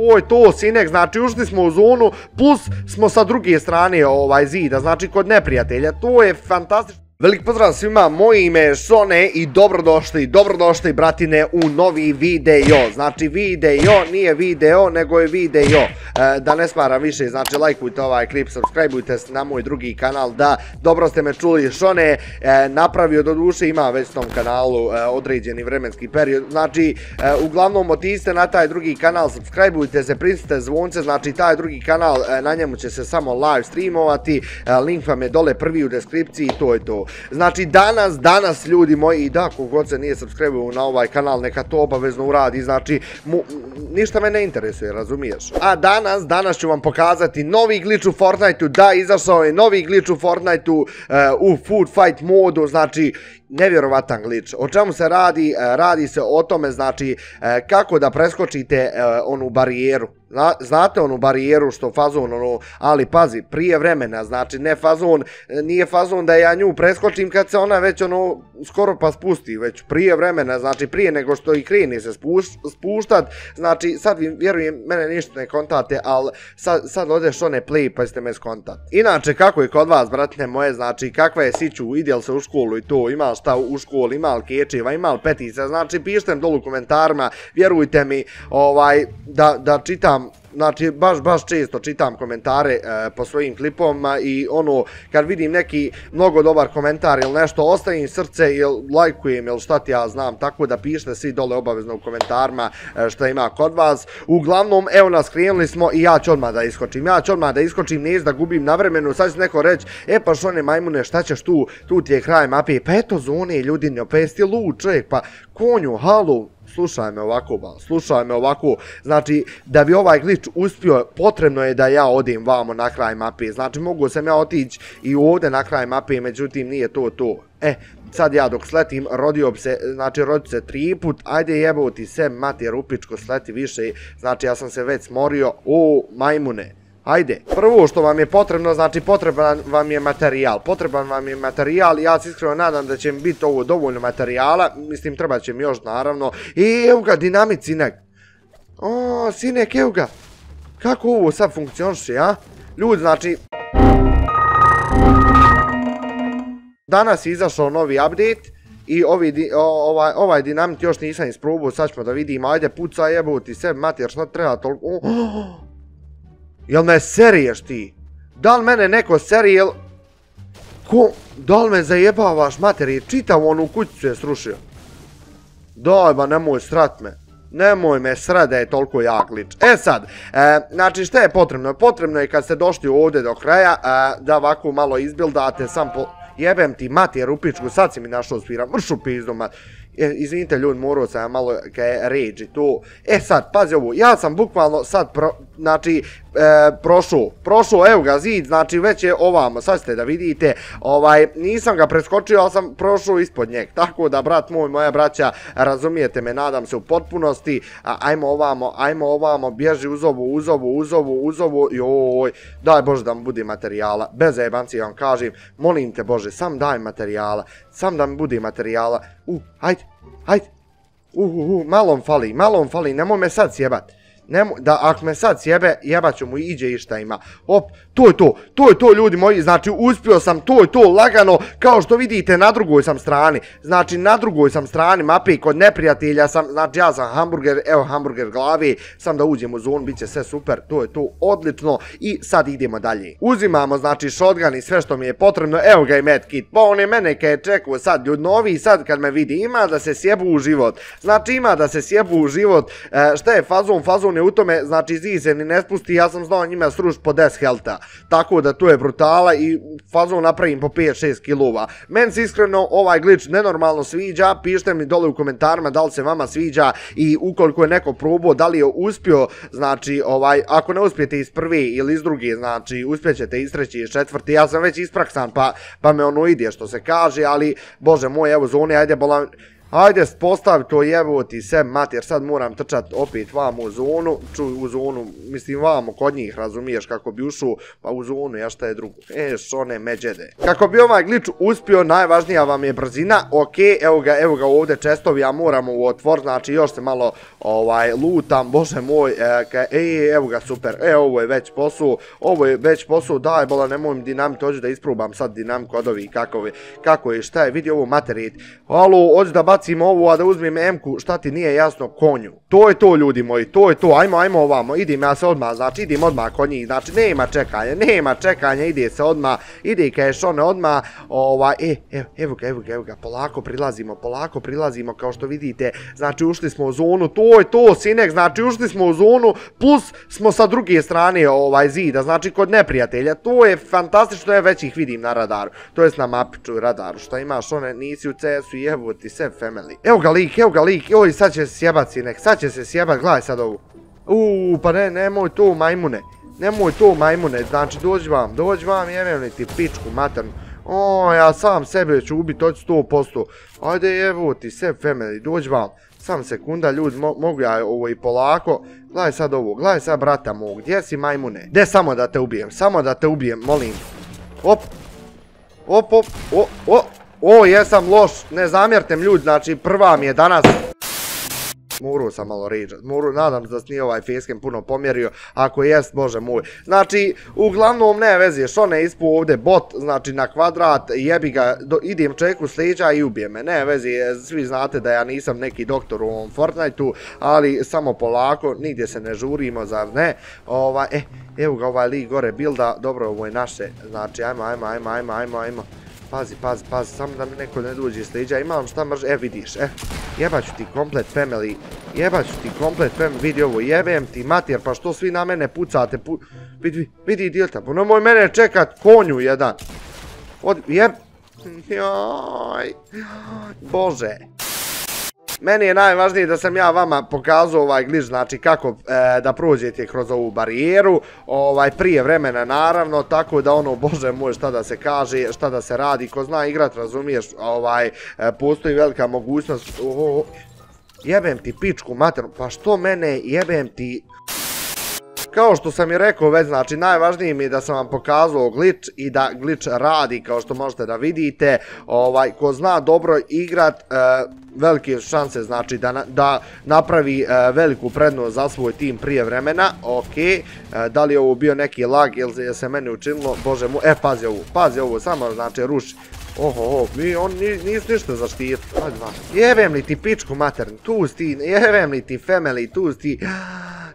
To je to, sinek, znači ušli smo u zonu, plus smo sa druge strane ovaj zida, znači kod neprijatelja, to je fantastično. Velik pozdrav svima, moje ime je Šone i dobrodošli, dobrodošli bratine u novi video. Znači video, nije video, nego je video. E, da ne smaram više, znači lajkujte ovaj klip, subscribeujte na moj drugi kanal, da dobro ste me čuli. Šone je napravio do duše, ima već tom kanalu e, određeni vremenski period. Znači, e, uglavnom otisite na taj drugi kanal, subscribeujte se, prinsite zvonce, znači taj drugi kanal, na njemu će se samo live streamovati. Link vam je dole prvi u deskripciji to je to. Znači danas, danas ljudi moji, i da, kogod se nije subscribe na ovaj kanal, neka to obavezno uradi, znači, ništa me ne interesuje, razumiješ? A danas, danas ću vam pokazati novi glitch u Fortniteu, da, izašao je novi glitch u Fortniteu eh, u Food Fight modu, znači, nevjerovatan glitch. O čemu se radi? Eh, radi se o tome, znači, eh, kako da preskočite onu barijeru znate onu barijeru što fazon, ono, ali pazi, prije vremena, znači ne fazon, nije fazon da ja nju preskočim kad se ona već ono skoro pa spusti, već prije vremena, znači prije nego što i kreni se spuštat, znači sad vjerujem, mene ništa ne kontate, ali sad, sad odeš one play pa ćete me skontat. Inače, kako je kod vas, bratne moje, znači kakva je siću, idjel se u školu i to, ima šta u školu, ima li kečeva, ima li petice, znači pišite dolu u komentarima, vjerujte mi, ovaj, da, da čitam znači baš baš često čitam komentare e, po svojim klipoma i ono kad vidim neki mnogo dobar komentar ili nešto ostavim srce ili lajkujem ili šta ti ja znam tako da pišete svi dole obavezno u komentarima e, šta ima kod vas. Uglavnom evo nas krenuli smo i ja ću odmah da iskočim. Ja ću odmah da iskočim ne da gubim na vremenu sad će neko reći e pa što ne majmune šta ćeš tu tu ti je kraj mape? Pa eto zone ljudinjo pa jesi lud čovjek pa konju halu slušaj me ovako, ba, slušaj me ovako, znači, da bi ovaj glitch uspio, potrebno je da ja odim vamo na kraj mape, znači, mogu sam ja otići i ovdje na kraj mape, međutim, nije to to. E, sad ja dok sletim, rodio bi se, znači, rodi se tri put, ajde jebo ti se, mati, rupičko, sleti više, znači, ja sam se već smorio, o, majmune, Ajde, prvo što vam je potrebno, znači potreban vam je materijal. Potreban vam je materijal ja se iskreno nadam da će mi biti ovo dovoljno materijala. Mislim, treba će mi još naravno. I evo ga, dinamit sinek. O, sinek, evo ga. Kako ovo sad funkcioniše, a? Ljudi, znači... Danas je izašao novi update. I ovaj, ovaj dinamit još nisam isprobao, sad ćemo da vidimo, ajde puca jeboti se, mater, šta treba toliko... Jel me seriješ ti? Da li mene neko serije, jel... Ko... Da li me zajebavaš materije? Čitav onu kućicu je srušio. Daj ba, nemoj srat me. Nemoj me srat je toliko jak lič. E sad, e, znači šta je potrebno? Potrebno je kad ste došli ovdje do kraja, e, da ovako malo izbildate sam po... Jebem ti mati rupičku, sad si mi našao svira, mršu pizdu mat. E, izvinite ljudi, morao sam malo kaj ređi tu. E sad, pazi ovo, ja sam bukvalno sad, pro, znači, e, prošao, prošao, evo ga zid, znači već je ovamo, sad ste da vidite, ovaj, nisam ga preskočio, ali sam prošao ispod njeg, tako da, brat moj, moja braća, razumijete me, nadam se u potpunosti, ajmo ovamo, ajmo ovamo, bježi uz ovu, uz ovu, uz ovu, uz ovu, joj, daj Bože da mi bude materijala, bez jebanci vam kažem, molim te Bože, sam daj materijala, sam da mi bude materijala, u, hajde, hajde, u, u, u, malom fali, malom fali, nemoj me sad sjebat da ako me sad sjebe, jebat ću mu iđe i šta ima. Op, to je to, to je to ljudi moji, znači uspio sam, to je to lagano, kao što vidite na drugoj sam strani, znači na drugoj sam strani mape kod neprijatelja sam, znači ja sam hamburger, evo hamburger glavi, sam da uđem u zonu, bit će sve super, to je to odlično. I sad idemo dalje. Uzimamo znači shotgun i sve što mi je potrebno, evo ga i medkit, pa on je mene kaj je sad ljudi novi, sad kad me vidi ima da se sjebu u život, znači ima da se sjebu u život, e, šta je fazon, fazon u tome, znači Zize ni ne spusti, ja sam znao njima sruš po 10 helta. Tako da tu je brutala i fazon napravim po 5-6 kilova. Men se iskreno ovaj glitch nenormalno sviđa, pišite mi dole u komentarima da li se vama sviđa i ukoliko je neko probao, da li je uspio, znači ovaj, ako ne uspijete iz prve ili iz druge, znači uspjećete iz treće i četvrte, ja sam već ispraksan pa, pa me ono ide što se kaže, ali bože moj, evo zone, ajde bolan, Ajde, postavi to jevo ti se, mater, sad moram trčat opet vamo u zonu, ču, u zonu, mislim vamo kod njih, razumiješ, kako bi ušao, pa u zonu, ja šta je drugo, e, šone međede. Kako bi ovaj glitch uspio, najvažnija vam je brzina, ok, evo ga, evo ga ovdje čestovi, ja moramo u otvor, znači još se malo, ovaj, lutam, bože moj, e, ka, e, evo ga, super, e, ovo je već posao, ovo je već posao, daj, bola, nemoj mi dinamit, hoću da isprobam sad dinamik od ovih, kako je, kako je, šta je, vidi ovo materit, alo, hoću da bacim ovu, a da uzmem M-ku, šta ti nije jasno, konju. To je to, ljudi moji, to je to, ajmo, ajmo ovamo, idim ja se odmah, znači, idim odmah kod njih, znači, nema čekanja, nema čekanja, ide se odmah, ide kešone odmah, ovaj, e, evo, evo ga, evo ga, evo ga, polako prilazimo, polako prilazimo, kao što vidite, znači, ušli smo u zonu, to je to, sinek, znači, ušli smo u zonu, plus smo sa druge strane, ovaj, zida, znači, kod neprijatelja, to je fantastično, ja već ih vidim na radaru, to jest na mapiću radaru, šta imaš, one, nisi u CS-u, jevo ti se family. Evo ga lik, evo ga lik, oj sad će se sjebat sinek, sad će se sjebat, gledaj sad ovu. Uuu, pa ne, nemoj to majmune, nemoj to majmune, znači dođi vam, dođi vam, jevem li ti pičku maternu. O, ja sam sebe ću ubiti od 100%. Ajde, evo ti se family, dođi vam. Sam sekunda, ljudi, mogu ja ovo i polako. Gledaj sad ovo, gledaj sad brata mog, gdje si majmune? Gdje samo da te ubijem, samo da te ubijem, molim. Op, op, op, o, o, o, jesam loš, ne zamjerte mi ljudi, znači prva mi je danas. Muru sam malo ređat, Muru, nadam se da nije ovaj facecam puno pomjerio, ako jest, bože moj. Znači, uglavnom ne vezi, što ne ispu ovdje bot, znači na kvadrat, jebi ga, idem čeku s i ubije me, ne vezi, svi znate da ja nisam neki doktor u ovom Fortniteu, ali samo polako, nigdje se ne žurimo, zar ne, ovaj, eh, evo ga ovaj lik gore bilda, dobro ovo je naše, znači ajmo, ajmo, ajmo, ajmo, ajmo, ajmo. Pazi, pazi, pazi, samo da mi neko ne dođe s liđa, imam šta mrž, e vidiš, e, jebaću ti komplet family, jebaću ti komplet family, vidi ovo, jebem ti mater, pa što svi na mene pucate, pu... vidi, vidi dilta, pa nemoj mene čekat konju jedan, od, jeb, joj, bože. Meni je najvažnije da sam ja vama pokazao ovaj glitch, znači kako e, da prođete kroz ovu barijeru, ovaj prije vremena naravno, tako da ono, bože moj, šta da se kaže, šta da se radi, ko zna igrat, razumiješ, ovaj, e, postoji velika mogućnost, jebem ti pičku maternu, pa što mene jebem ti kao što sam i rekao već, znači najvažnije mi je da sam vam pokazao glitch i da glitch radi kao što možete da vidite. Ovaj, ko zna dobro igrat, e, velike šanse znači da, da napravi e, veliku prednost za svoj tim prije vremena. Ok, e, da li je ovo bio neki lag ili je se meni učinilo, bože mu, e pazi ovo, pazi ovo, samo znači ruši. Oho, oho, mi, on nisi ništa zaštiti. Jebem li ti pičku tu sti, jebem li ti family, tu sti.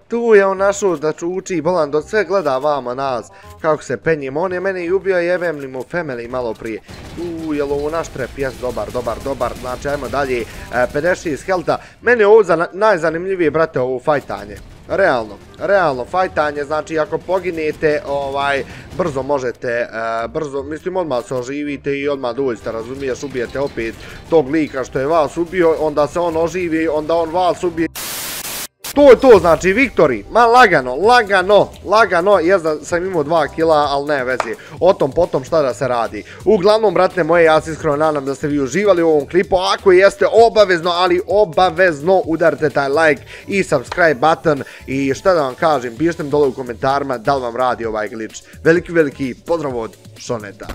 Tu je on našao da čuči, bolan, dok sve gleda vama nas, kako se penjimo. On je mene i ubio, jebem li mu family malo prije. Uuu, jel ovo naš trep, jes, dobar, dobar, dobar. Znači, ajmo dalje, 56 e, helta. Meni je ovo za najzanimljivije, brate, ovo fajtanje. Realno, realno, fajtanje, znači ako poginete, ovaj, brzo možete, e, brzo, mislim odmah se oživite i odmah dođete, razumiješ, ubijete opet tog lika što je vas ubio, onda se on oživi, onda on vas ubije. To je to, znači, Viktori, ma lagano, lagano, lagano, jes da sam imao dva kila, ali ne vezi, o tom potom šta da se radi. Uglavnom, bratne moje, ja se iskreno nadam da ste vi uživali u ovom klipu, ako jeste obavezno, ali obavezno udarite taj like i subscribe button i šta da vam kažem, pišite mi dole u komentarima da li vam radi ovaj glitch. Veliki, veliki pozdrav od Šoneta.